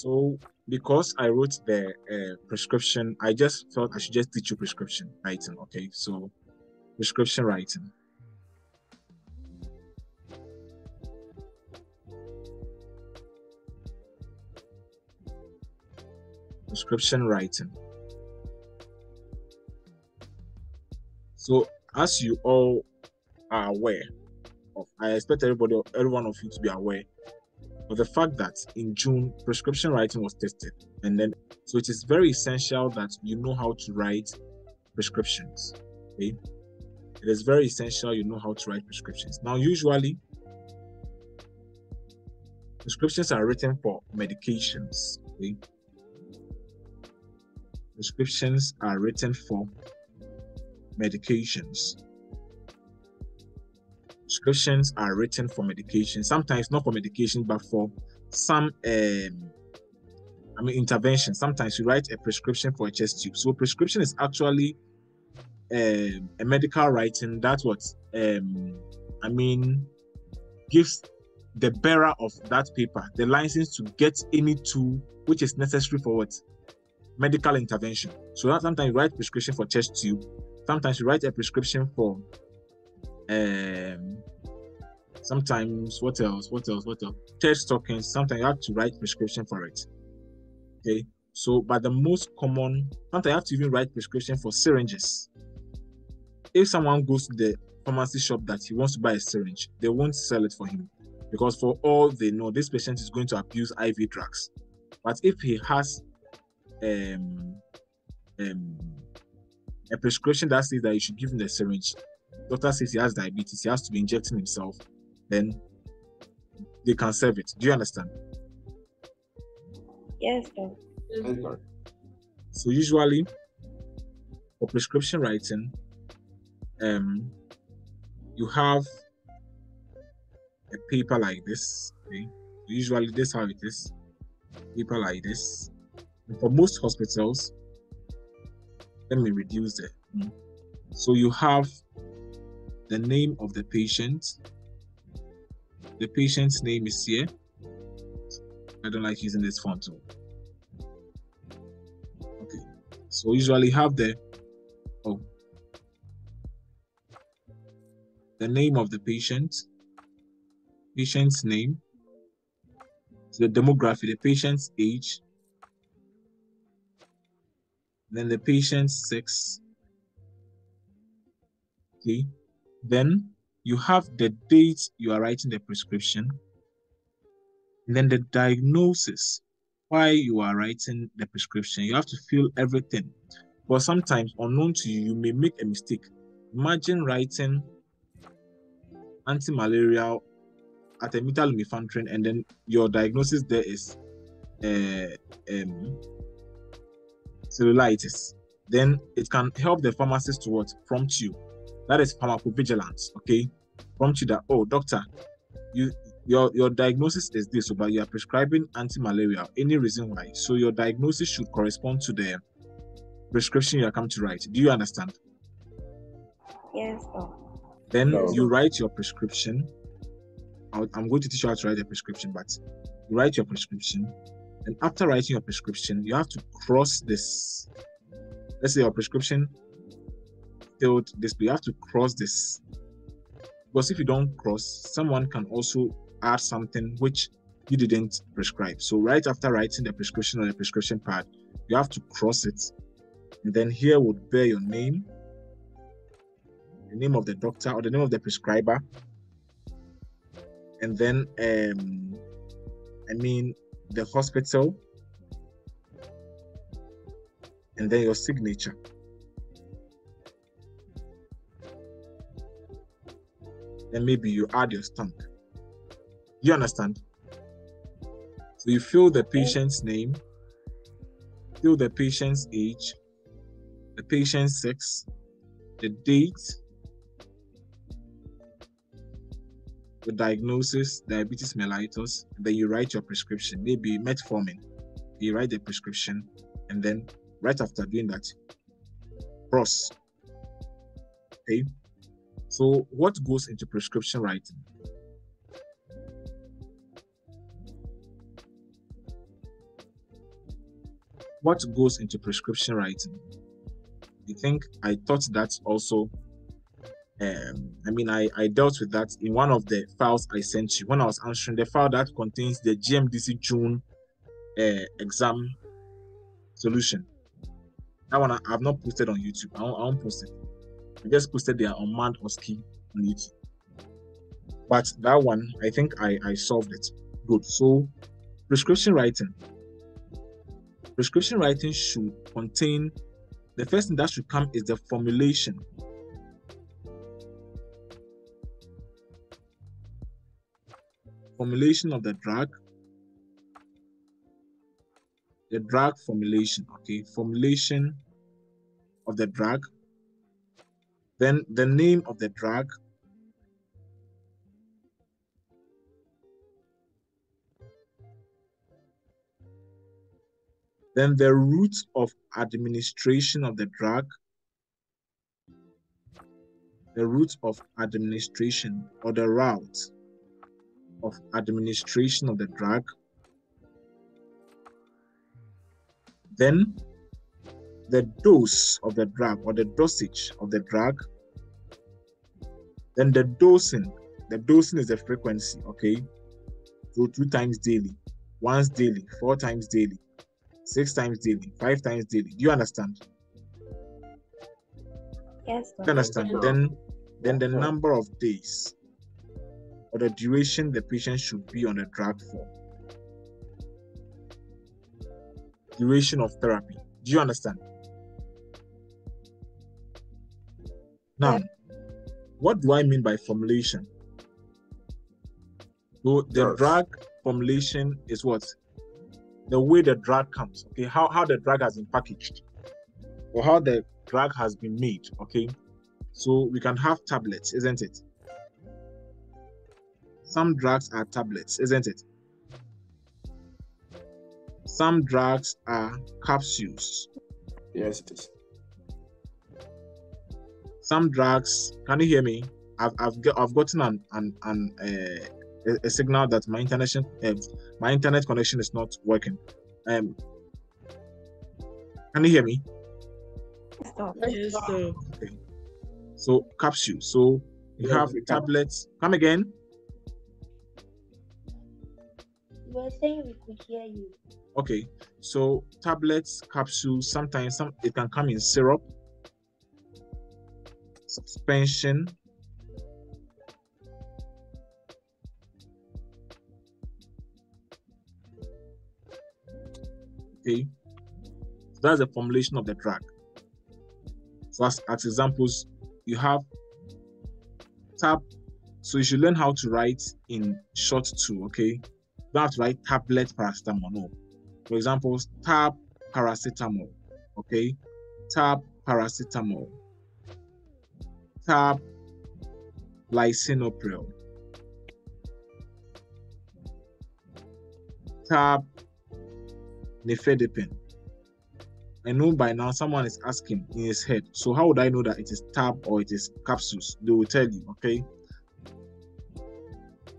So because I wrote the uh, prescription, I just felt I should just teach you prescription writing. Okay, so prescription writing. Prescription writing. So as you all are aware of, I expect everybody, every one of you to be aware of the fact that in June prescription writing was tested, and then so it is very essential that you know how to write prescriptions. Okay, it is very essential you know how to write prescriptions. Now, usually prescriptions are written for medications. Okay, prescriptions are written for medications prescriptions are written for medication, sometimes not for medication, but for some um, I mean intervention. Sometimes you write a prescription for a chest tube. So prescription is actually um, a medical writing that what um, I mean gives the bearer of that paper the license to get any tool which is necessary for what medical intervention. So sometimes you write prescription for chest tube, sometimes you write a prescription for um, sometimes what else? What else? What else? Test tokens. Sometimes you have to write prescription for it. Okay. So, but the most common, sometimes you have to even write prescription for syringes. If someone goes to the pharmacy shop that he wants to buy a syringe, they won't sell it for him because for all they know, this patient is going to abuse IV drugs. But if he has um, um, a prescription that says that you should give him the syringe, doctor says he has diabetes, he has to be injecting himself, then they can serve it. Do you understand? Yes, sir. So usually for prescription writing, um, you have a paper like this. Okay? Usually this how it is. Paper like this. And for most hospitals, let me reduce it. So you have the name of the patient. The patient's name is here. I don't like using this font too. Okay, so usually have the oh the name of the patient, patient's name, the demography, the patient's age, then the patient's sex. Okay, then you have the date you are writing the prescription, and then the diagnosis, why you are writing the prescription. You have to fill everything. But sometimes, unknown to you, you may make a mistake. Imagine writing anti-malarial artemether lumefantrine, and then your diagnosis there is uh, um, cellulitis. Then it can help the pharmacist to what prompt you that is pharmacovigilance. Okay, prompt you that oh doctor, you your your diagnosis is this, but you are prescribing anti-malaria. Any reason why? So your diagnosis should correspond to the prescription you are coming to write. Do you understand? Yes, sir. Then No. you write your prescription. I'll- I'm going to teach you how to write a prescription, but you write your prescription. And after writing your prescription, you have to cross this. Let's say your prescription this, you have to cross this. Because if you don't cross, someone can also add something which you didn't prescribe. So right after writing the prescription on the prescription pad, you have to cross it. And then here would bear your name, the name of the doctor or the name of the prescriber. And then um I mean the hospital and then your signature. Then maybe you add your stamp. You understand? So you fill the patient's name, fill the patient's age, the patient's sex, the date, the diagnosis, diabetes mellitus, then you write your prescription, maybe metformin. You write the prescription, and then right after doing that, cross. Okay. So what goes into prescription writing? what goes into prescription writing? I think I thought that also. Um, I mean, I, I dealt with that in one of the files I sent you when I was answering the file that contains the GMDC June uh, exam solution. That one I, have not posted on YouTube. I won't, I won't post it. I just posted there on Mand Oski on YouTube. But that one, I think I, I solved it. Good. So, prescription writing. Prescription writing should contain the first thing that should come is the formulation. Formulation of the drug. The drug formulation, okay, formulation of the drug. Then the name of the drug. Then the route of administration of the drug, the route of administration or the route of administration of the drug. Then the dose of the drug or the dosage of the drug. Then the dosing, the dosing is the frequency, okay? So two times daily, once daily, four times daily, six times daily, five times daily. Do you understand? Yes. You understand? Then, then the number of days or the duration the patient should be on the drug for. Duration of therapy. Do you understand? Now, what do I mean by formulation? So the Yes. drug formulation is what? The way the drug comes, okay? How, how the drug has been packaged or how the drug has been made, okay? So we can have tablets, isn't it? Some drugs are tablets, isn't it? Some drugs are capsules. Yes, it is. Some drugs, can you hear me? I've I've, got, I've gotten an an, an uh, a, a signal that my internet uh, my internet connection is not working. Um, can you hear me? Stop. Yes, sir. So capsules. So you Yeah, have we can. tablets. Come again. You were saying we could hear you. Okay, so tablets, capsules, sometimes some it can come in syrup, suspension. Okay, so that's the formulation of the drug. So as, as examples, you have tab. So you should learn how to write in short too. Okay, you don't have to write tablet paracetamol. No, for example, tab paracetamol. Okay, tab paracetamol. Tab lisinopril. Tab nifedipine. I know by now someone is asking in his head. So how would I know that it is tab or it is capsules? They will tell you. Okay.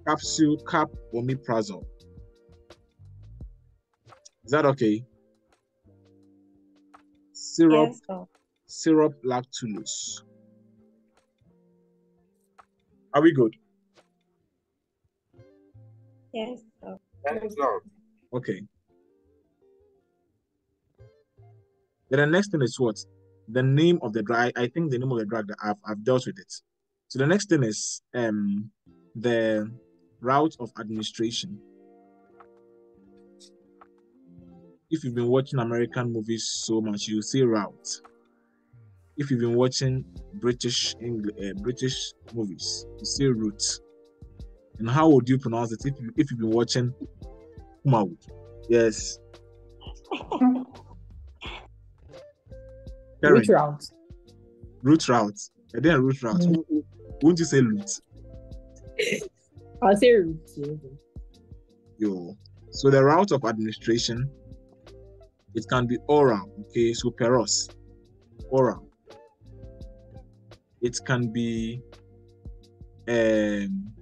Capsule cap omeprazole. Is that okay? Syrup, Yes. Syrup lactulose. Are we good? Yes. Thanks, Lord. Okay. Then the next thing is what? The name of the drug. I think the name of the drug that I've, I've dealt with it. So the next thing is um the route of administration. If you've been watching American movies so much, you see route. If you've been watching British English, uh, British movies, you see route. And how would you pronounce it if you if you've been watching Kumawood? Yes. Karen, Which route? route route. And then root route. Mm. Won't you say route? I'll say route. yes. Yo. So the route of administration, it can be oral, okay, so per os, oral it can be um,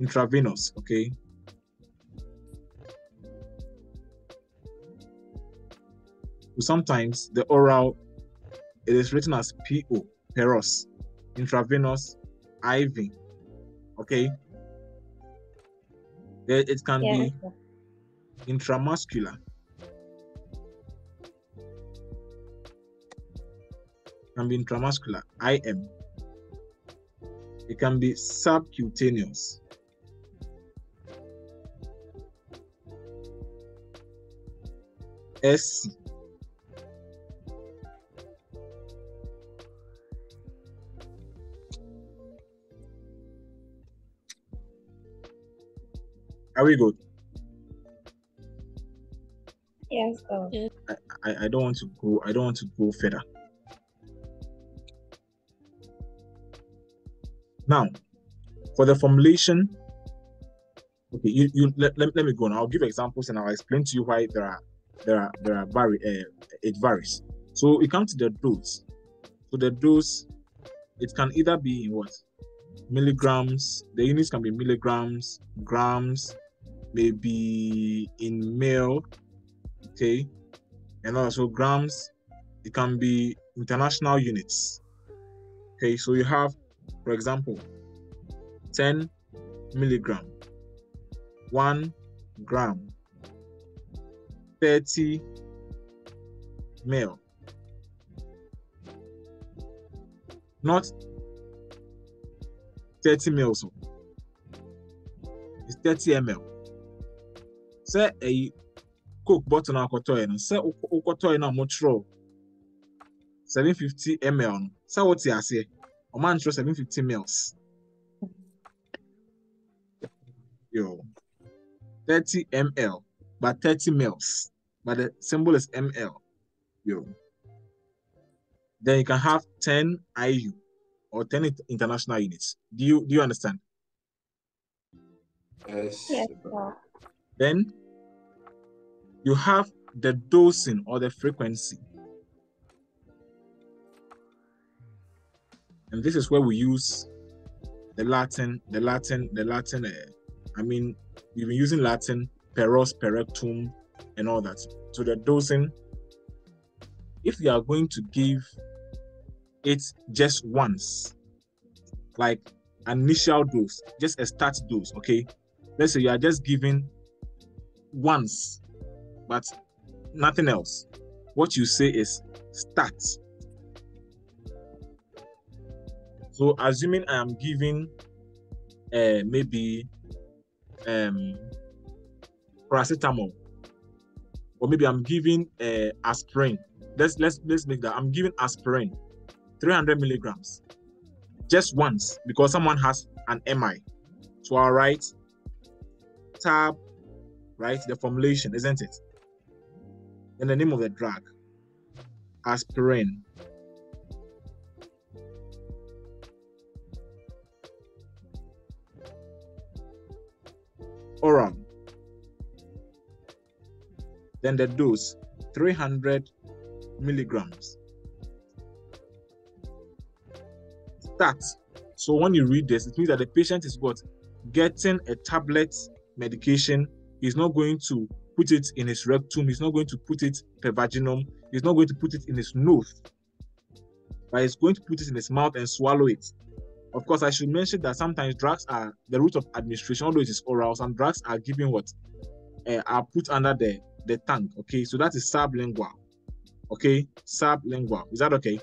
intravenous okay? Sometimes the oral it is written as po per os intravenous iv okay? It can yeah. be intramuscular. Can be intramuscular, IM. It can be subcutaneous. SC. Are we good? Yes. sir. I, I don't want to go I don't want to go further. Now, for the formulation, okay, you, you let, let, let me go now. I'll give examples and I'll explain to you why there are there are there are vari uh, it varies. So we come to the dose. So the dose, it can either be in what milligrams. The units can be milligrams, grams, maybe in mil, okay, and also grams. It can be international units. Okay, so you have, for example, 10 milligram, one gram, 30 mil. Not 30 mils. It's 30 ml. Sɛ ɛyi coke bottle na akɔtɔɛ no, sɛ wokɔ- wokɔtɔɛ na motwerɛ 750 ml no, sɛ wote aseɛ, ɔma ntwerɛ 750 mils. Yo. 30 ml, but 30 mils. But the symbol is ml. Yo. Then you can have 10 IU or 10 int- international units. Do you do you understand? Yes. Yes. sir. Then you have the dosing or the frequency. And this is where we use the Latin, the Latin, the Latin. Uh, I mean, we've been using Latin, per os, perectum, and all that. So the dosing, if you are going to give it just once, like an initial dose, just a start dose, okay? Let's say you are just giving once, but nothing else. What you say is start. So assuming I am giving uh, maybe um, paracetamol, or maybe I'm giving uh, aspirin. Let's let's let's make that. I'm giving aspirin, 300 milligrams, just once because someone has an MI. So I'll write tab right? The formulation, isn't it? And the name of the drug, aspirin. Oral. Then the dose, 300 milligrams. Start. So when you read this, it means that the patient is what? Getting a tablet medication He's not going to put it in his rectum. He's not going to put it per vaginum. He's not going to put it in his nose. But he's going to put it in his mouth and swallow it. Of course, I should mention that sometimes drugs are the route of administration, although it is oral. Some drugs are given what uh, are put under the the tongue. Okay, so that is sublingual. Okay, sublingual. Is that okay?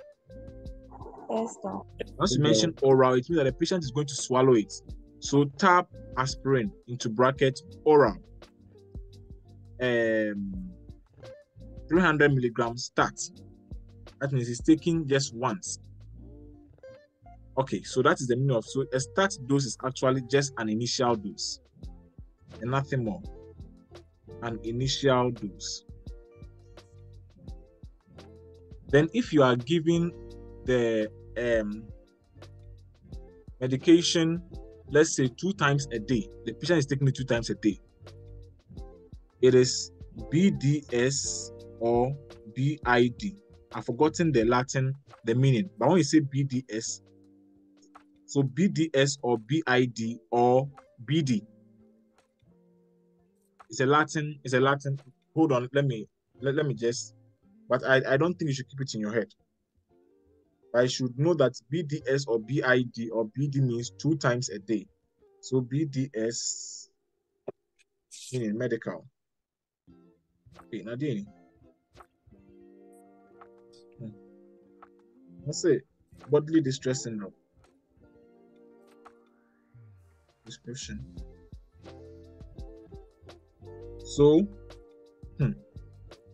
Yes. sir. Once you mention oral, it means that the patient is going to swallow it. So tap aspirin into bracket oral. Um, 300 milligrams start. That means it's taking just once. Okay, so that is the meaning of so a start dose is actually just an initial dose and nothing more. An initial dose. Then, if you are giving the um, medication, let's say two times a day, the patient is taking it two times a day. It is BDS or BID. I've forgotten the Latin, the meaning, but when you say BDS, so BDS or BID or BD, it's a Latin, it's a Latin. Hold on, let me let, let me just but I, I don't think you should keep it in your head. I should know that BDS or BID or BD means two times a day. So BDS meaning medical. Okay, Nadine. Hmm. Let's say bodily distress syndrome. Description. So, hmm,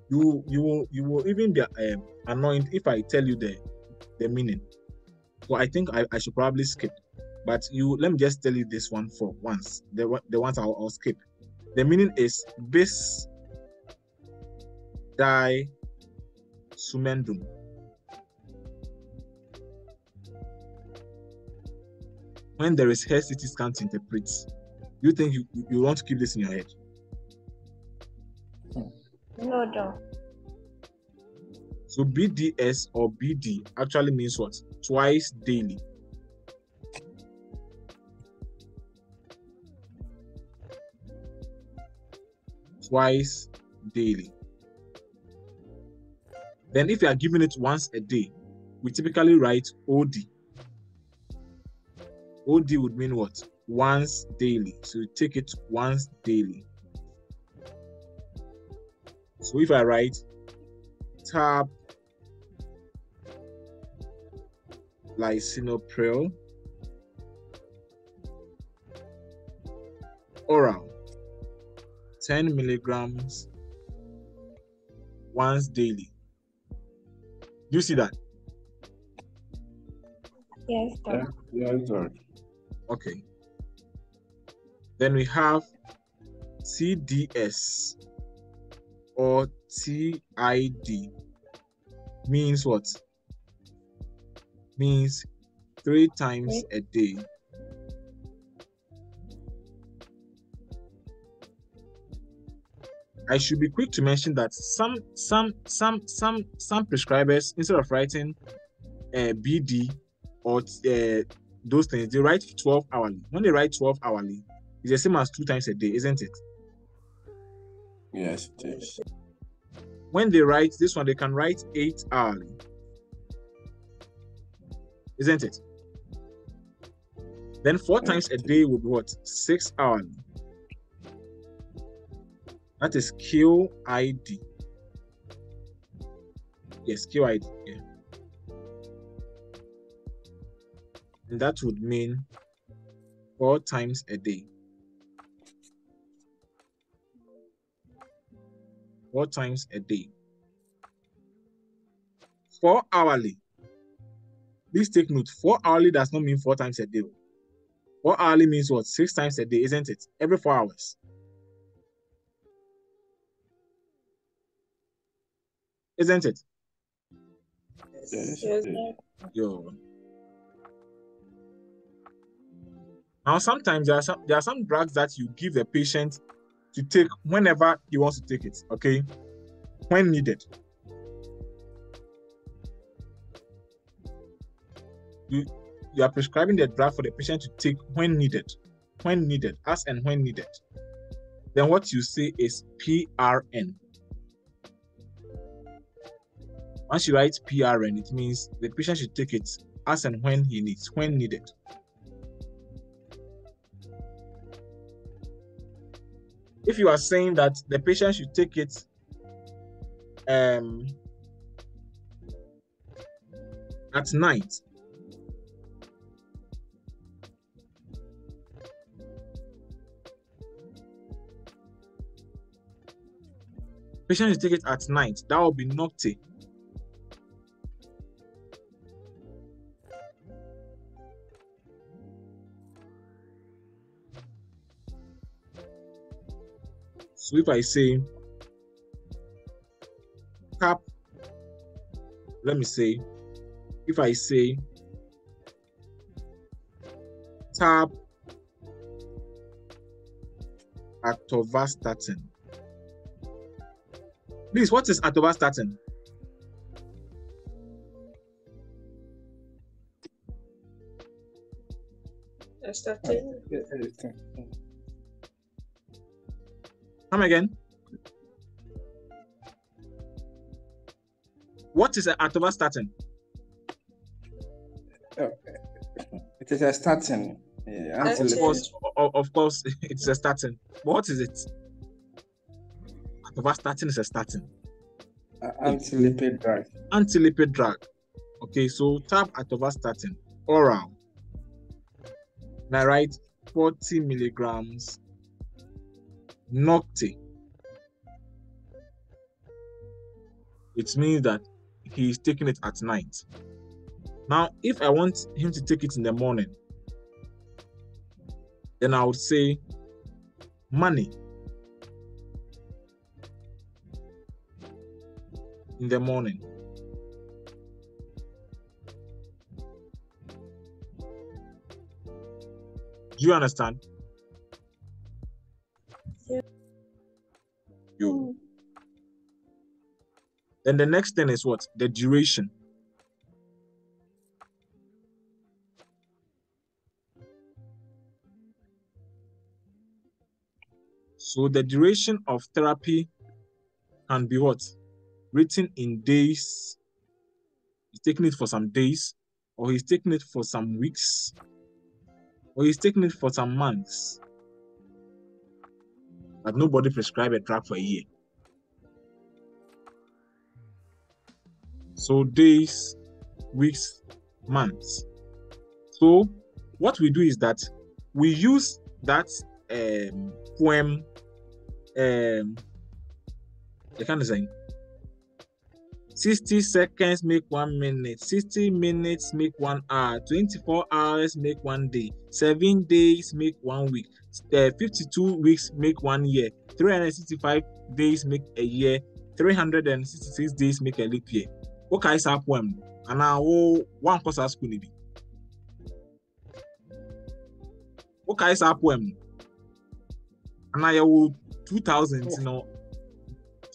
you you will you will even be um, annoyed if I tell you the the meaning. So I think I, I should probably skip. But you let me just tell you this one for once. The the ones I'll, I'll skip. The meaning is bis die sumendum. When there is hair CT scan to interpret, you think you, you want to keep this in your head? Hmm. No, no. So BDS or BD actually means what? Twice daily. Twice daily. Then if you are giving it once a day, we typically write OD. OD would mean what? Once daily. So you take it once daily. So if I write tab lisinopril oral 10 milligrams once daily Do you see that Yes, Yeah, Doc. yeah, sir. Okay. Then we have TDS or tid means what? Means three times a day. I should be quick to mention that some some some some some prescribers instead of writing uh, BD or uh, those things they write 12 hourly. When they write 12 hourly, it's the same as two times a day, isn't it? Yes, it is. When they write this one, they can write eight hourly, isn't it? Then four times a day would be what? Six hourly. That is QID. Yes, QID. Yeah. And that would mean four times a day. Four times a day. Four hourly. Please take note. Four hourly does not mean four times a day. Four hourly means what? Six times a day, isn't it? Every four hours. Isn't it? Yes, Yes. Yo. Now, sometimes there are some there are some drugs that you give the patient to take whenever he wants to take it, okay? When needed. You you are prescribing the drug for the patient to take when needed, when needed, as and when needed. Then what you say is PRN. Once you write PRN, it means the patient should take it as and when he needs, when needed. If you are saying that the patient should take it um, at night, patient should take it at night, that will be nocte. So if I say cap, let me say, if I say tab atorvastatin. Please, what is atorvastatin? Statin. Come again. What is an atorvastatin? Oh, it is a statin. Yeah, That's Of course, o- of course, it's a statin. But what is it? Atorvastatin is a statin. anti-lipid drug. Anti-lipid drug. Okay, so tap atorvastatin oral. Now write 40 milligrams nocte. It means that he is taking it at night. Now, if I want him to take it in the morning, then I would say mane in the morning. Do you understand? You. Hmm. Then the next thing is what? The duration. So the duration of therapy can be what? Written in days. He's taking it for some days, or he's taking it for some weeks, or he's taking it for some months. But nobody prescribed a drug for a year. So days, weeks, months. So what we do is that we use that um, poem. Um, I can't say 60 seconds make one minute, 60 minutes make one hour, 24 hours make one day, seven days make one week, uh, 52 weeks make one year, 365 days make a year, 366 days make a leap year. Okay, saa poem no anaa wo wankɔ saa school no bi wokae saa poem no anaa yɛwɔ 2000 no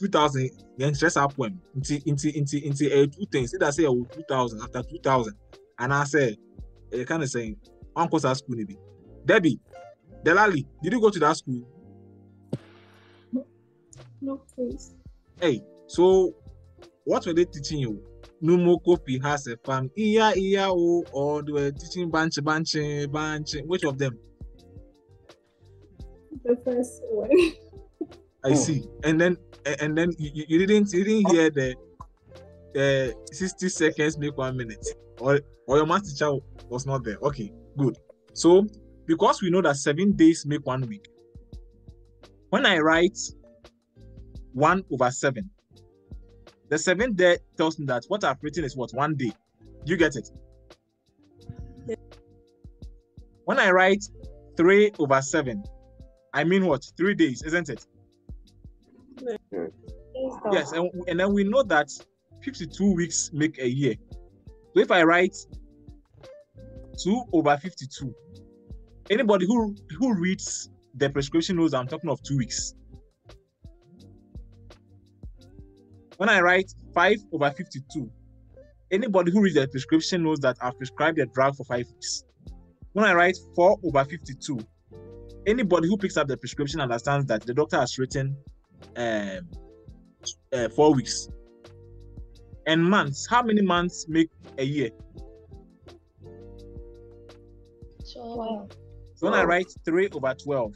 2000 yɛnkyerɛ saa poem nti nti nti nti ɛyɛ two things either sɛ yɛwɔ 2000 after 2000 anaasɛ yɛka eh, ne sɛn wankɔ saa school no bi debbie delali did you go to that school No, please. hey so what were they teaching you Numokopi has a farm. Iya iya o or they were teaching bunch bunch bunch. Which of them? The first one. I Oh. see. And then a- and then you, you- didn't you didn't hear the uh, 60 seconds make one minute. Or or your math teacher was not there. Okay, good. So because we know that seven days make one week, when I write one over seven, the seven day tells me that what I've written is what one day. You get it? Yeah. When I write three over seven, I mean what? Three days, isn't it? Yes, and, and then we know that 52 weeks make a year. So if I write 2 over 52, anybody who who reads the prescription knows I'm talking of two weeks. When I write 5 over 52, anybody who reads the prescription knows that I've prescribed a drug for five weeks. When I write 4 over 52, anybody who picks up the prescription understands that the doctor has written um, uh, four weeks. And months, how many months make a year? Twelve. So when I write 3 over 12,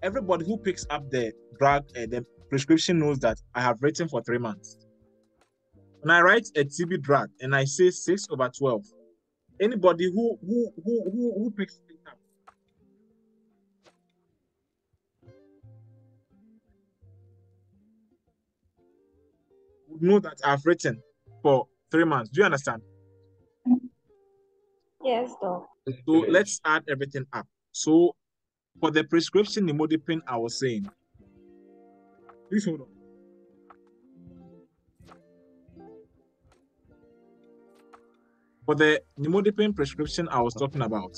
everybody who picks up the drug, uh, the prescription knows that I have written for three months. When I write a TB drug and I say 6 over 12, anybody who who who who, who picks know that I've written for three months. Do you understand? Yes, doc. So let's add everything up. So for the prescription nimodipine, I was saying, please hold on. For the nimodipine prescription I was talking about,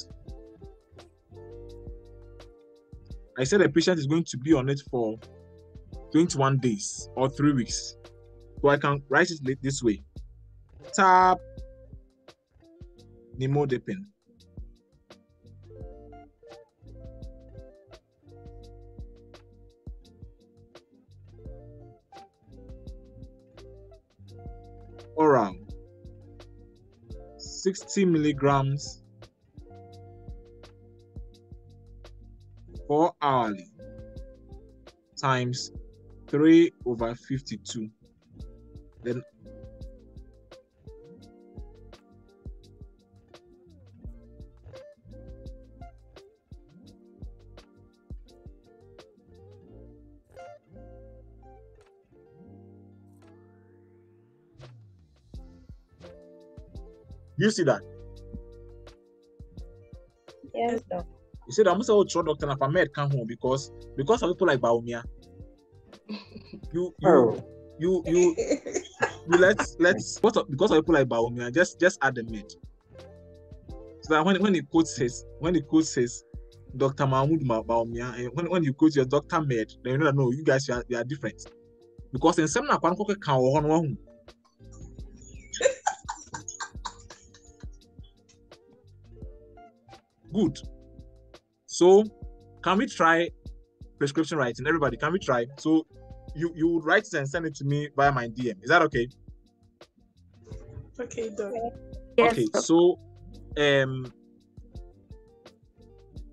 I said the patient is going to be on it for 21 days or three weeks. So I can write it this way. Tap. Nimodipine. oral. 60 milligrams. Four hourly. Times 3 over 52 then you see that? Yes, doc. you said i'm also a oh, doctor and come home because because of people like baumia. You you Oh, you you you let's let's of- because of people like Baumia, just just add the med. So that when when he quotes his when he quotes his Dr. Mahmoud Ma- Baumia, and ah, eh, when, when you quote your Dr. Med, then you know no, you guys you are, you are different. Because in some na kwan koke kan. Good. So can we try prescription writing? Everybody, can we try? So you you would write it and send it to me via my DM. Is that okay? Okay, doc. okay, so um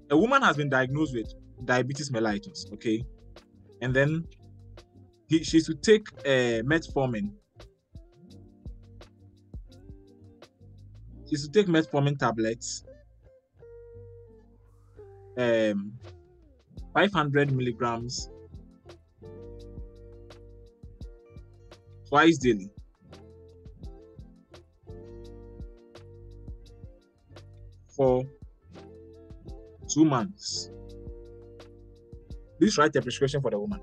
a woman has been diagnosed with diabetes mellitus, okay, and then he, she's to take uh, metformin. She's to take metformin tablets, um, 500 milligrams twice daily. for two months. Please write a prescription for the woman.